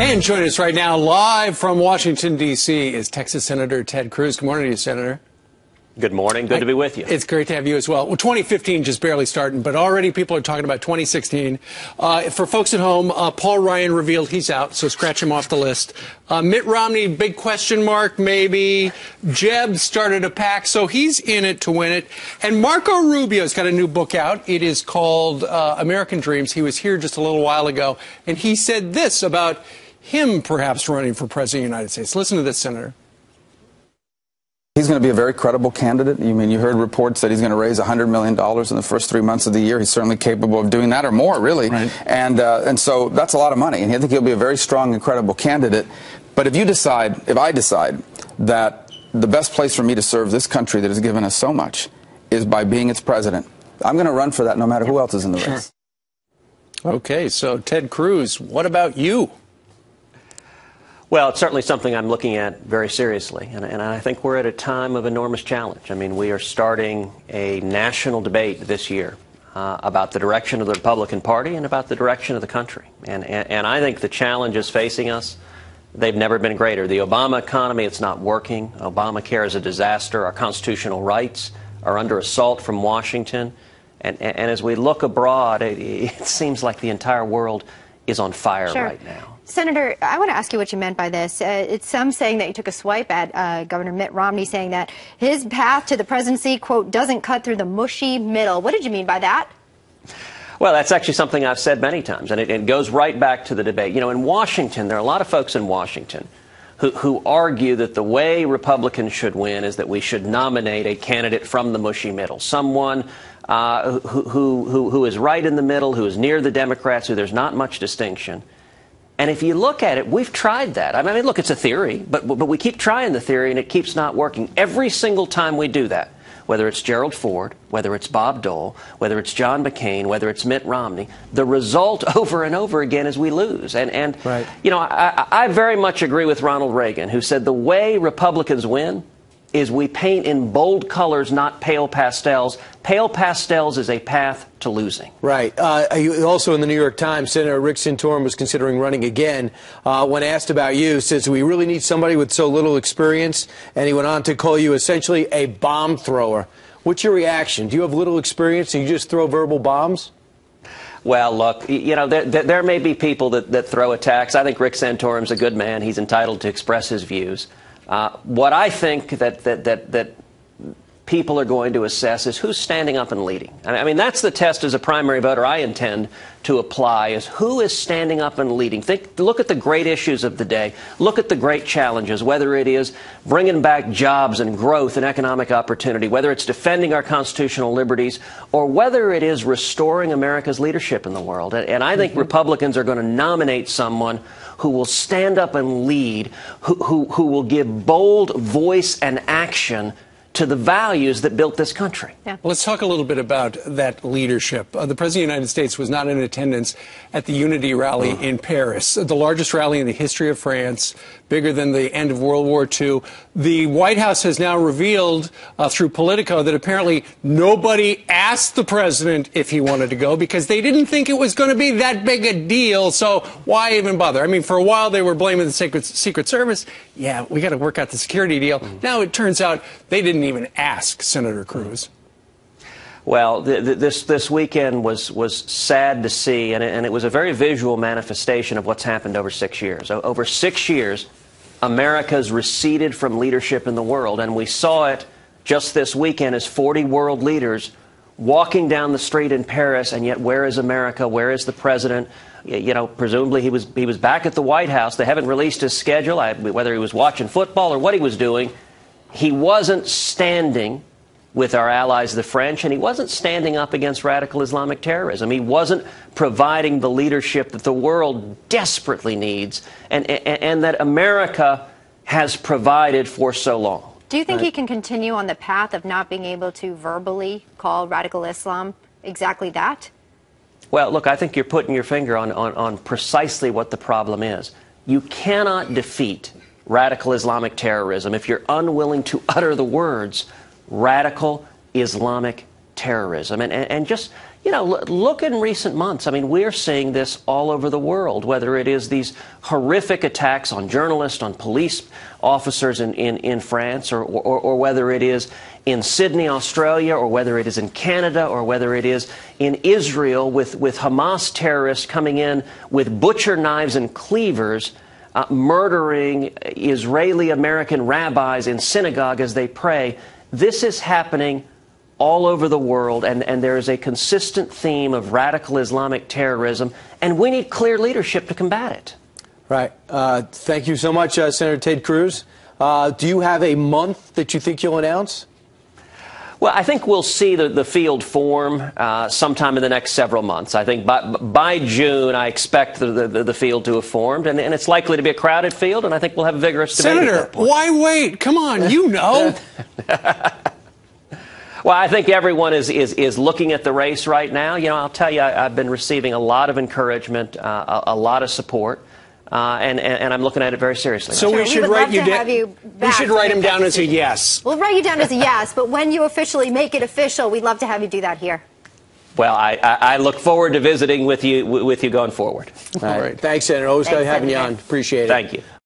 And joining us right now, live from Washington, D.C., is Texas Senator Ted Cruz. Good morning to you, Senator. Good morning. Good to be with you. It's great to have you as well. Well, 2015 just barely starting, but already people are talking about 2016. Uh, for folks at home, uh, Paul Ryan revealed he's out, so scratch him off the list. Uh, Mitt Romney, big question mark, maybe. Jeb started a PAC, so he's in it to win it. And Marco Rubio's got a new book out. It is called uh, American Dreams. He was here just a little while ago, and he said this about him perhaps running for president of the United States. Listen to this, Senator. He's going to be a very credible candidate. You mean you heard reports that he's going to raise $100 million in the first three months of the year. He's certainly capable of doing that or more, really. Right. And, uh, and so that's a lot of money. And I think he'll be a very strong and credible candidate. But if you decide, if I decide that the best place for me to serve this country that has given us so much is by being its president, I'm going to run for that no matter who else is in the race. Okay, so Ted Cruz, what about you? Well, it's certainly something I'm looking at very seriously, and, and, I think we're at a time of enormous challenge. I mean, we are starting a national debate this year uh, about the direction of the Republican Party and about the direction of the country. And, and, and I think the challenges facing us, they've never been greater. The Obama economy, it's not working. Obamacare is a disaster. Our constitutional rights are under assault from Washington. And, and as we look abroad, it, it seems like the entire world is on fire sure. right now. Senator, I want to ask you what you meant by this. Uh, it's some saying that you took a swipe at uh, Governor Mitt Romney, saying that his path to the presidency, quote, doesn't cut through the mushy middle. What did you mean by that? Well, that's actually something I've said many times, and it, it goes right back to the debate. You know, in Washington, there are a lot of folks in Washington who, who argue that the way Republicans should win is that we should nominate a candidate from the mushy middle, someone uh, who, who, who is right in the middle, who is near the Democrats, who there's not much distinction. And if you look at it, we've tried that. I mean, look, it's a theory, but, but we keep trying the theory and it keeps not working. Every single time we do that, whether it's Gerald Ford, whether it's Bob Dole, whether it's John McCain, whether it's Mitt Romney, the result over and over again is we lose. And, and right. you know, I, I very much agree with Ronald Reagan, who said the way Republicans win is we paint in bold colors, not pale pastels. Pale pastels is a path to losing. Right. Uh, also in the New York Times, Senator Rick Santorum was considering running again. Uh, when asked about you, says we really need somebody with so little experience, and he went on to call you essentially a bomb thrower. What's your reaction? Do you have little experience and you just throw verbal bombs? Well, look, you know, there, there may be people that, that throw attacks. I think Rick Santorum's a good man. He's entitled to express his views. Uh, what I think that, that, that, that people are going to assess is who's standing up and leading. I mean, that's the test as a primary voter I intend to apply is who is standing up and leading. Think, look at the great issues of the day. Look at the great challenges, whether it is bringing back jobs and growth and economic opportunity, whether it's defending our constitutional liberties, or whether it is restoring America's leadership in the world. And, and I think mm-hmm. Republicans are going to nominate someone who will stand up and lead, who, who, who will give bold voice and action to the values that built this country. Yeah. Let's talk a little bit about that leadership. Uh, the President of the United States was not in attendance at the Unity rally in Paris, the largest rally in the history of France, bigger than the end of World War II. The White House has now revealed uh, through Politico that apparently nobody asked the president if he wanted to go because they didn't think it was going to be that big a deal. So why even bother? I mean, for a while they were blaming the Secret, Secret Service. Yeah, we got to work out the security deal. Mm-hmm. Now it turns out they didn't even ask Senator Cruz. Well, th- th- this this weekend was was sad to see, and it, and it was a very visual manifestation of what's happened over six years. O- over six years, America's receded from leadership in the world, and we saw it just this weekend as 40 world leaders walking down the street in Paris, and yet where is America? Where is the president? You know, presumably he was he was back at the White House. They haven't released his schedule, whether he was watching football or what he was doing. He wasn't standing with our allies, the French, and he wasn't standing up against radical Islamic terrorism. He wasn't providing the leadership that the world desperately needs and, and, and that America has provided for so long. Do you think he can continue on the path of not being able to verbally call radical Islam exactly that? Well, look, I think you're putting your finger on, on, on precisely what the problem is. You cannot defeat radical Islamic terrorism if you're unwilling to utter the words radical Islamic terrorism. And, and, and just, you know, look in recent months. I mean, we're seeing this all over the world, whether it is these horrific attacks on journalists, on police officers in, in, in France, or, or, or whether it is in Sydney, Australia, or whether it is in Canada, or whether it is in Israel with, with Hamas terrorists coming in with butcher knives and cleavers. Uh, murdering Israeli American rabbis in synagogue as they pray. This is happening all over the world, and, and there is a consistent theme of radical Islamic terrorism, and we need clear leadership to combat it. Right. Uh, thank you so much, uh, Senator Ted Cruz. Uh, do you have a month that you think you'll announce? Well, I think we'll see the, the field form uh, sometime in the next several months. I think by, by June, I expect the, the, the field to have formed, and, and, it's likely to be a crowded field, and I think we'll have a vigorous debate. Senator, why wait? Come on, you know. Well, I think everyone is, is, is looking at the race right now. You know, I'll tell you, I, have been receiving a lot of encouragement, uh, a, a, lot of support. Uh, and, and, and, I'm looking at it very seriously. So sure, we should we write you down. We should write him down as a yes. We'll write you down as a yes, but when you officially make it official, we'd love to have you do that here. Well, I, I, I look forward to visiting with you with you going forward. All right. Thanks, Senator. Always Thanks, having you on. Appreciate it. Thank you.